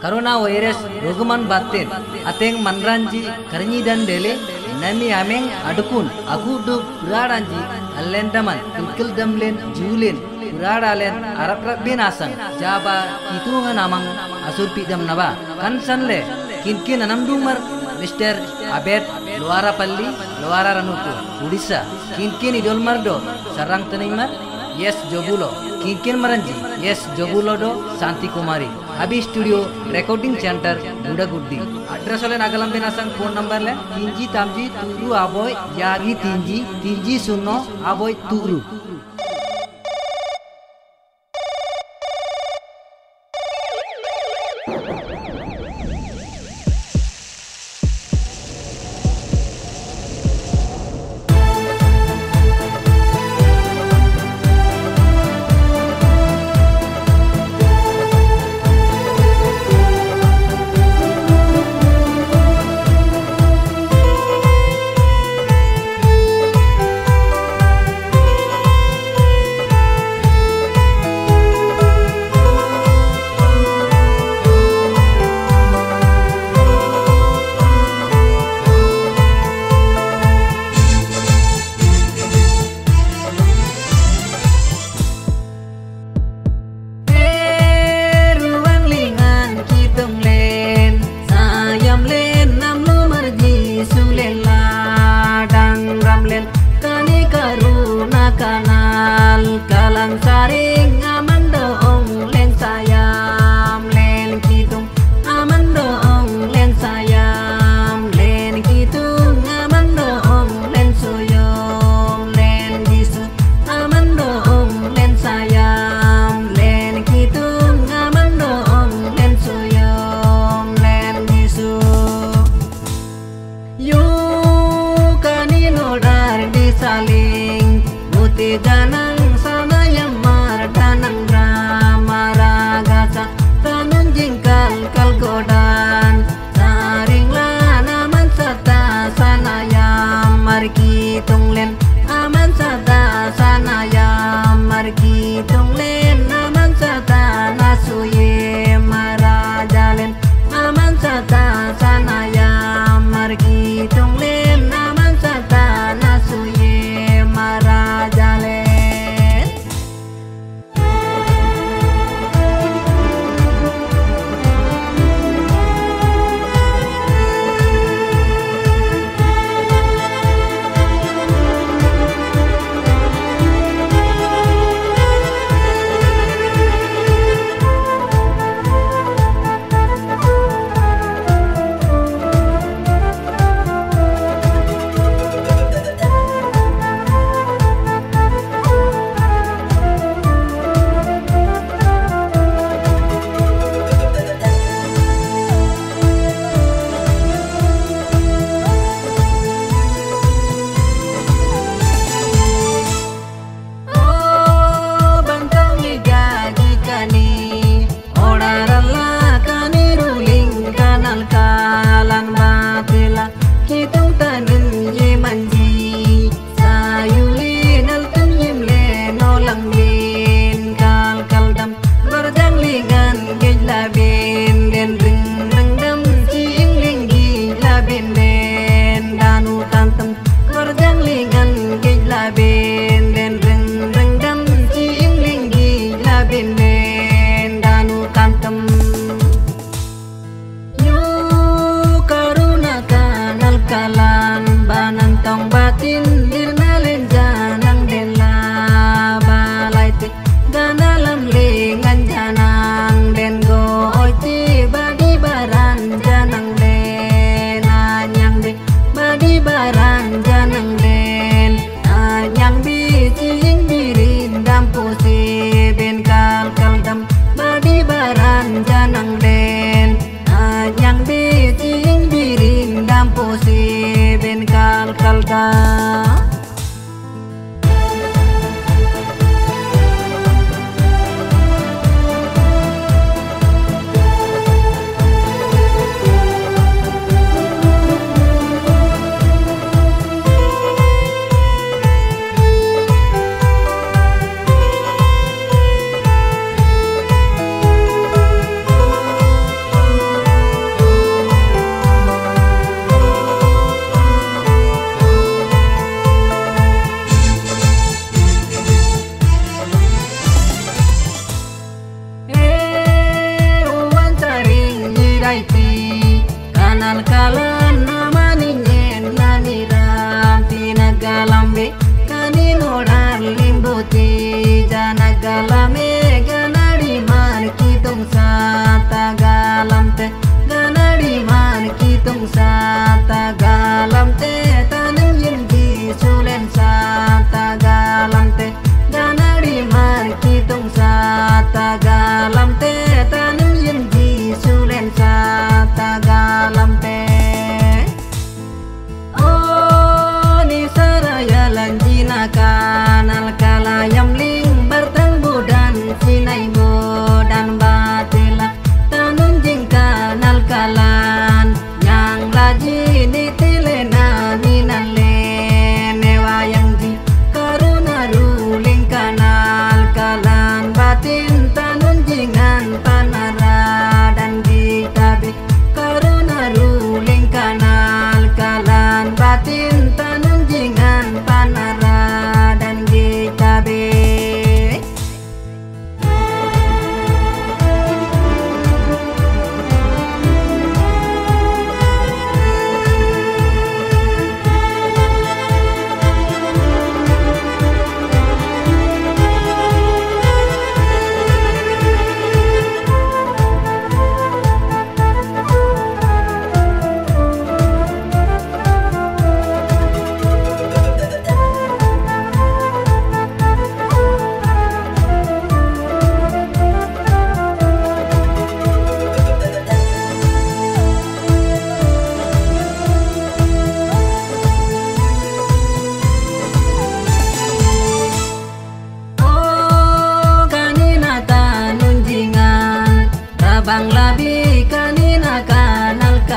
Corona virus Roguman Batin. Ateng Manranji karni dan Dele Nami Ameng Adukun. Aku luaranji, Pradanji Alentaman Kilkil Damlen Julin Puradalen Arab Rabbin Asang Jaba Kitungan Amang Asur Pidam Naba. Kansanle Kinkin Anam Dumar. Luara Pali, Luarapalli Luararanukku Udisa Kinkin Idol Mardo. Sarang Tanimar Yes jogulo, Kinkin Maranji Yes jogulo Do Santi Kumari. Abi Studio Recording Center Buda Gudi. Address oleh Nagalam Benasang phone number le tinggi tamji turu aboy yagi tinggi tinggi sunno aboy turu.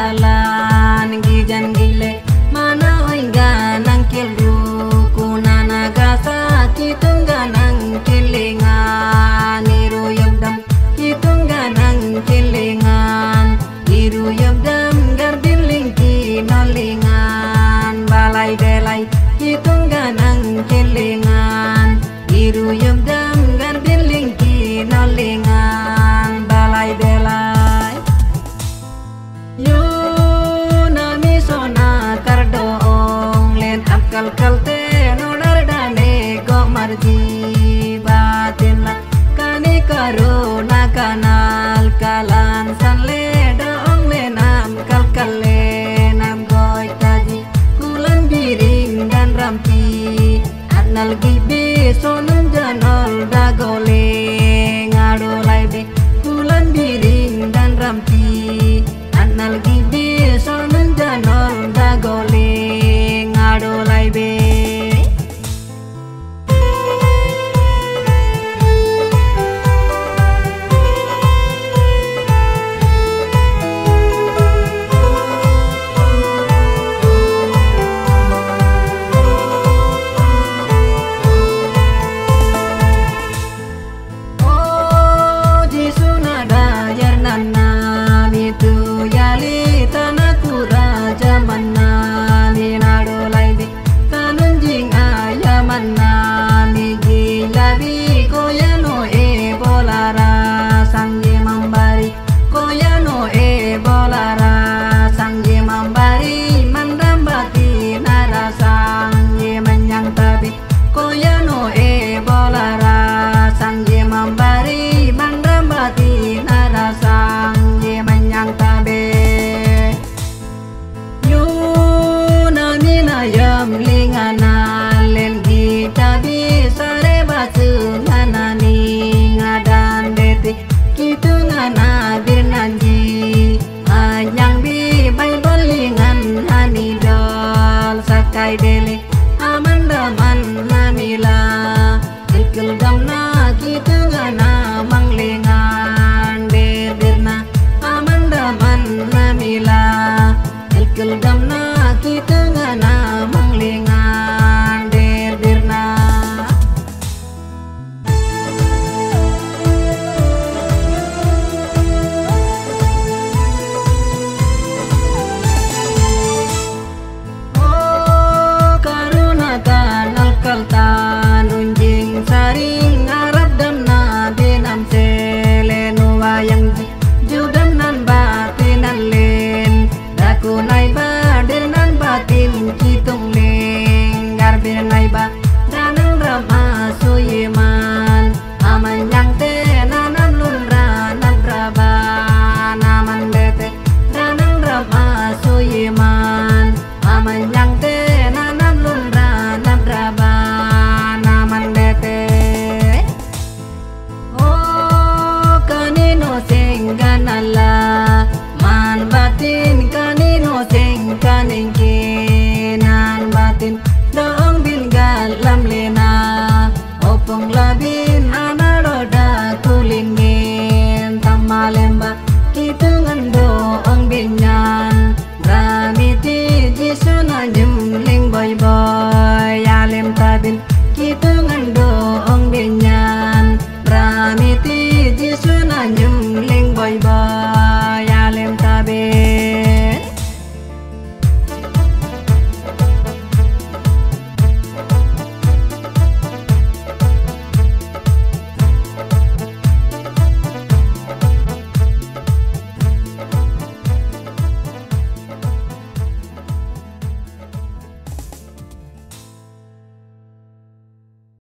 Kanal my. بعدين